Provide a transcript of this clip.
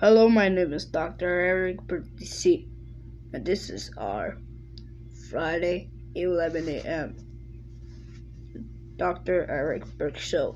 Hello, my name is Dr. Eric Bertisi, and this is our Friday 11 a.m. Dr. Eric Burke Show.